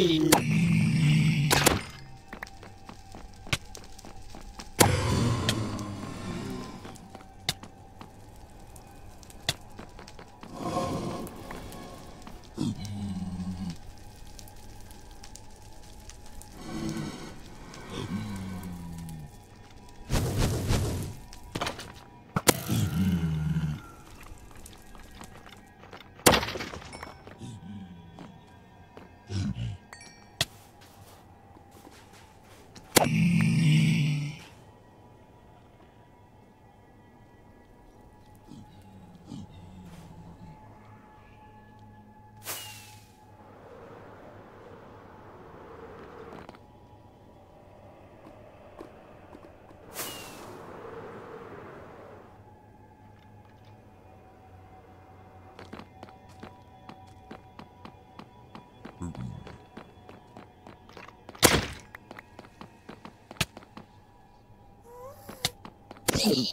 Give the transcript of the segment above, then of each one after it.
Yeah. Hey.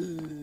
Ooh.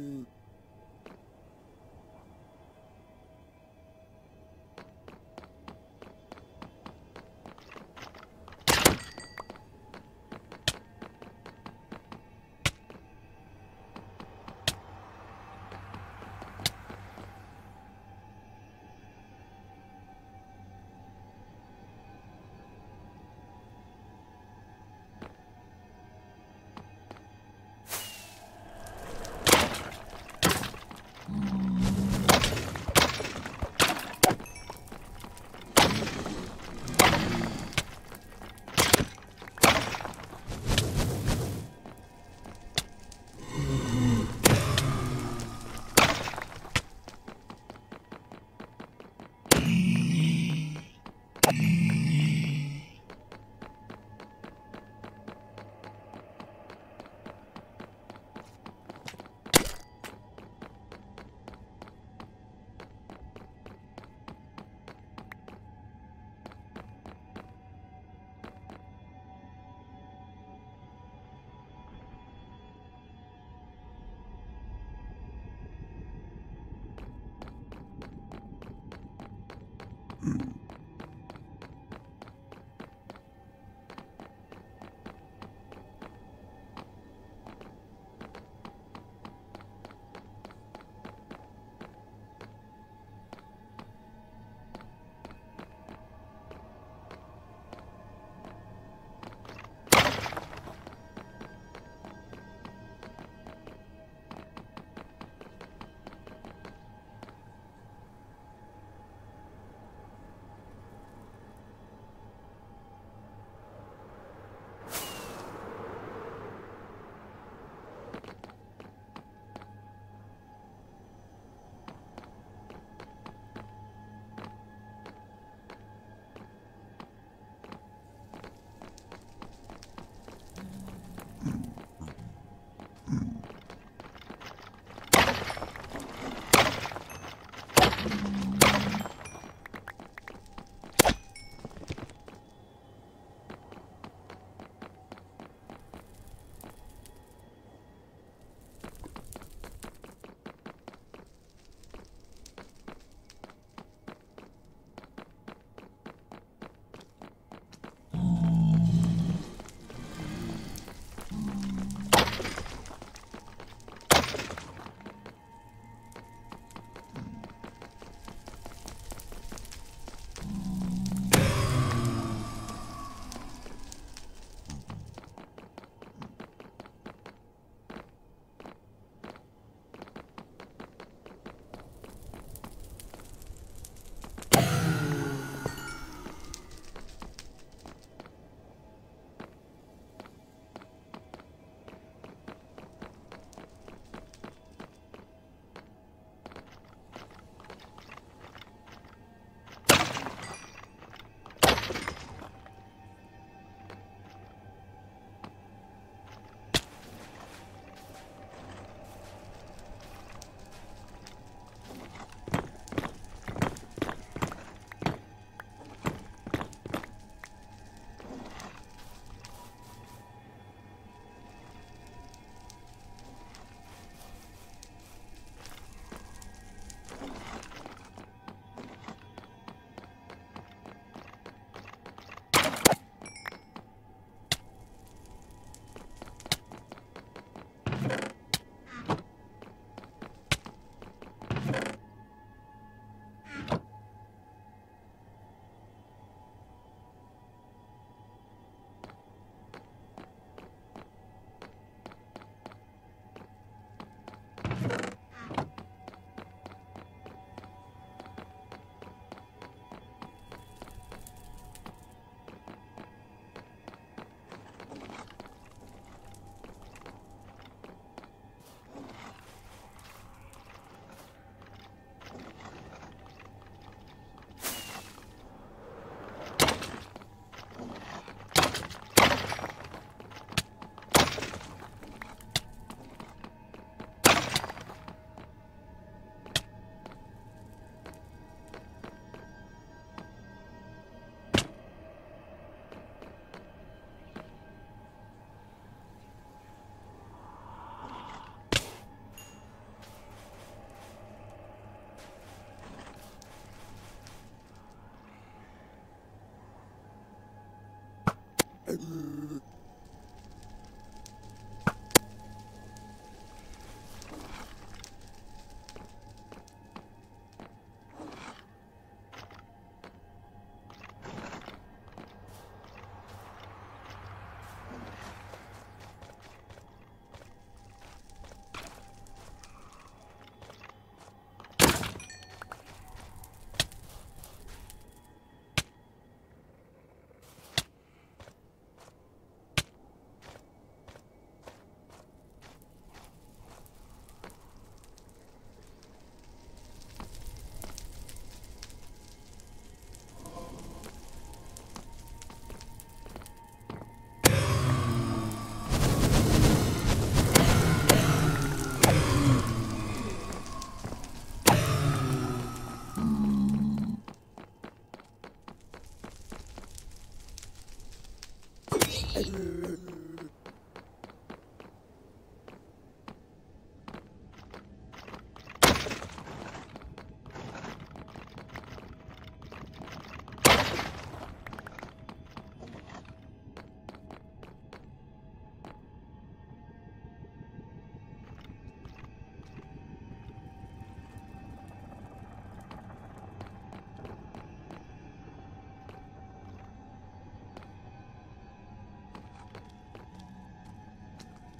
Hey.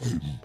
him.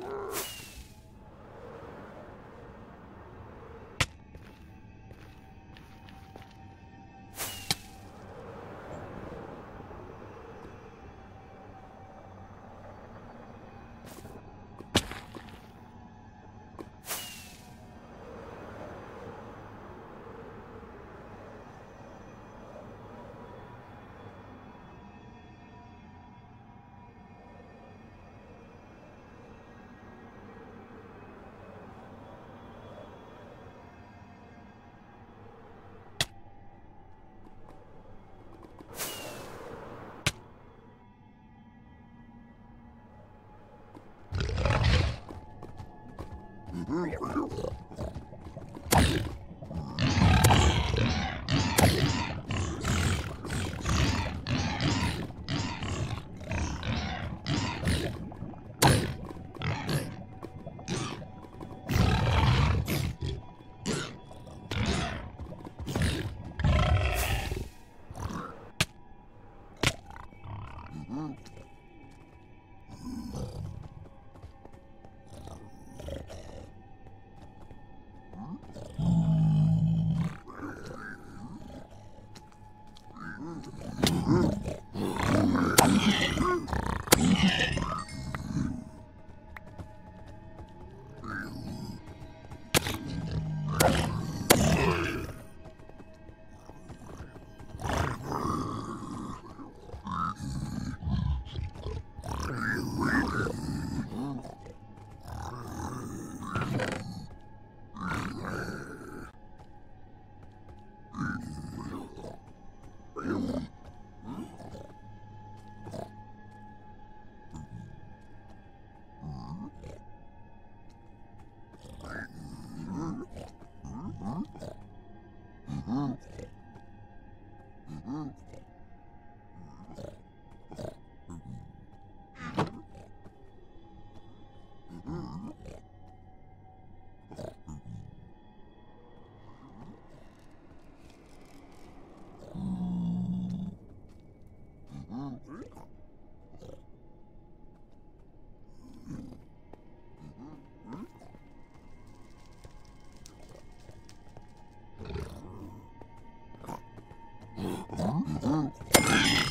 Yeah. Huh? Huh?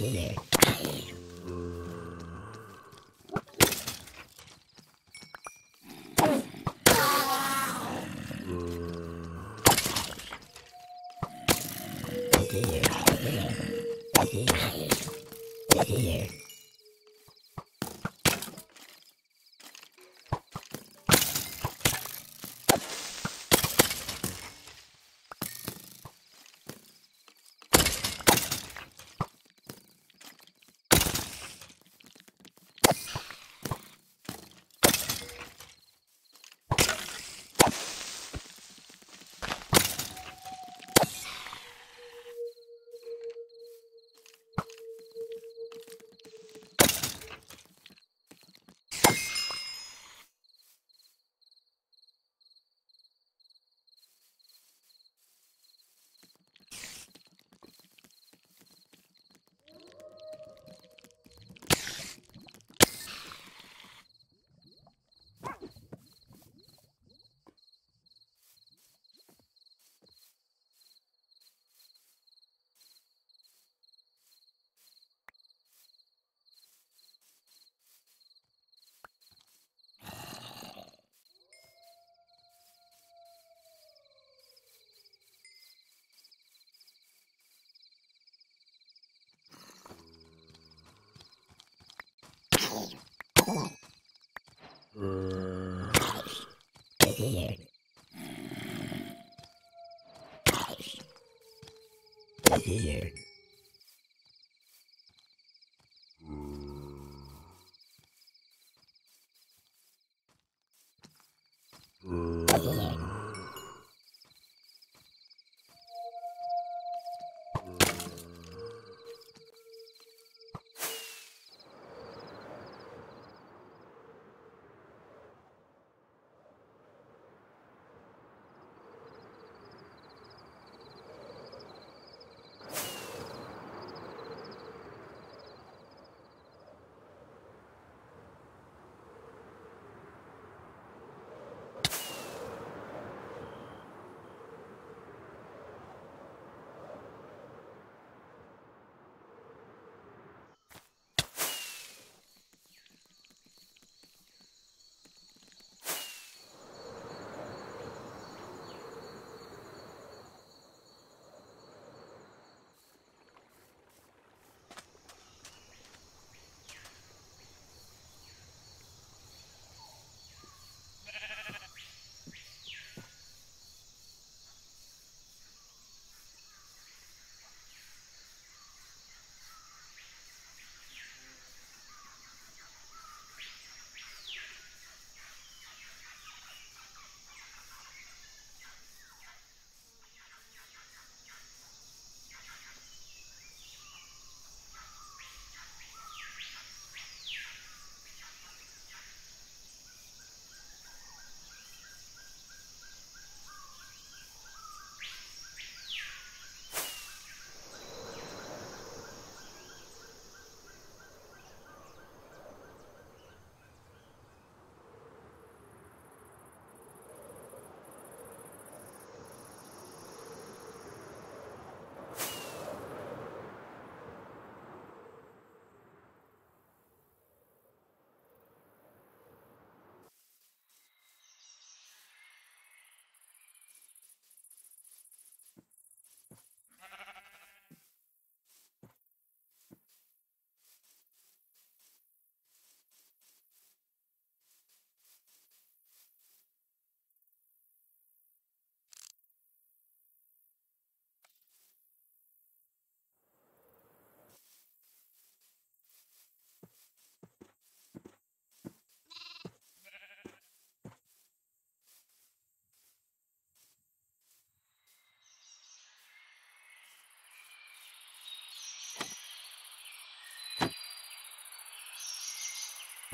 mulher. Here.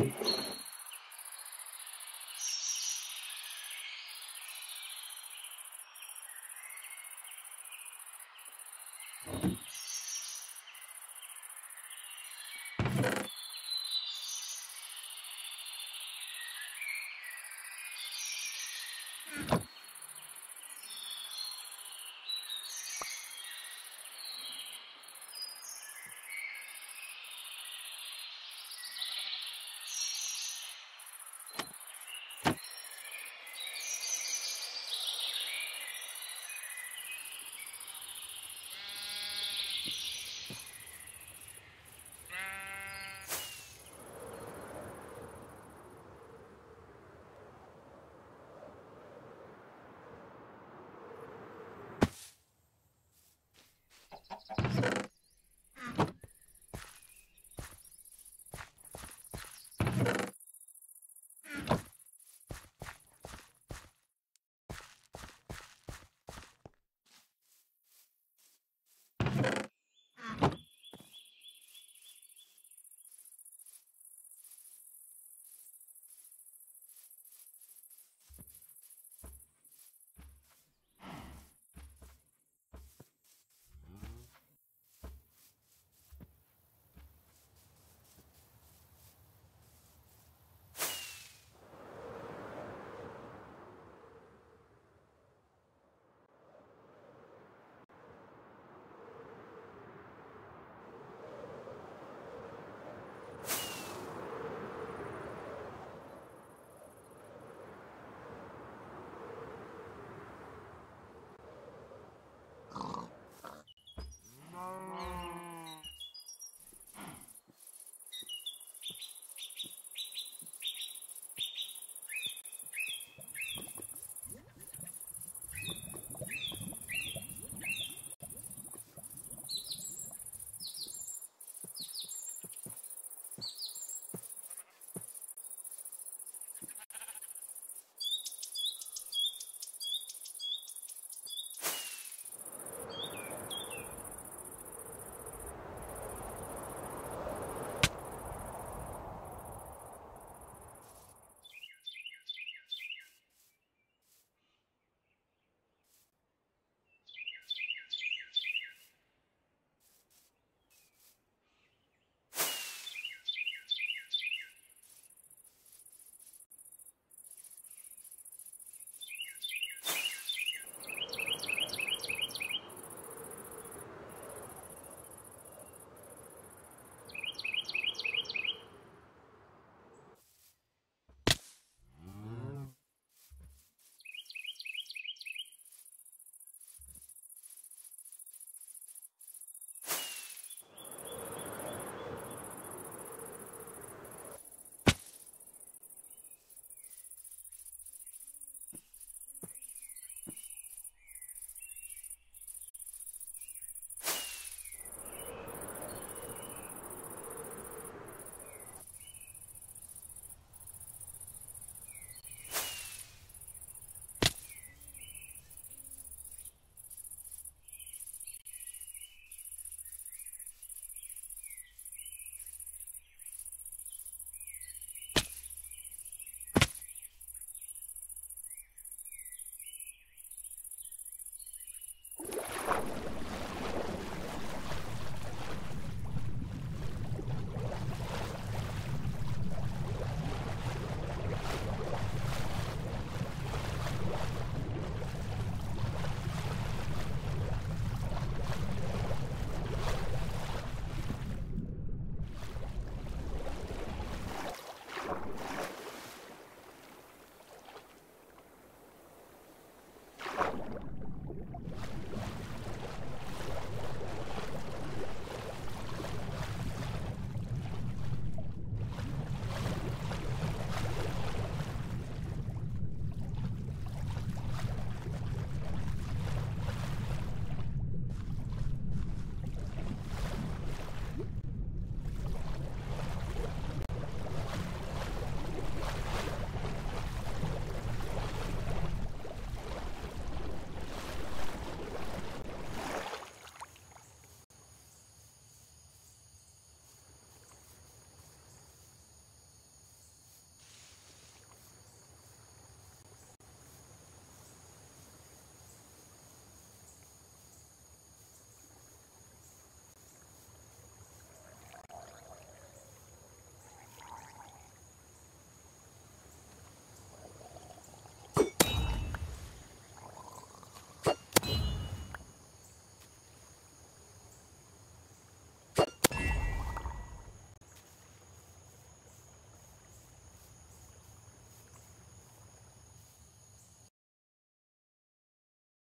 You